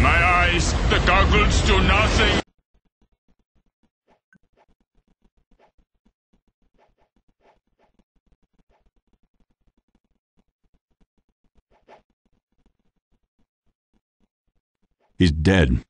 My eyes, the goggles do nothing. He's dead.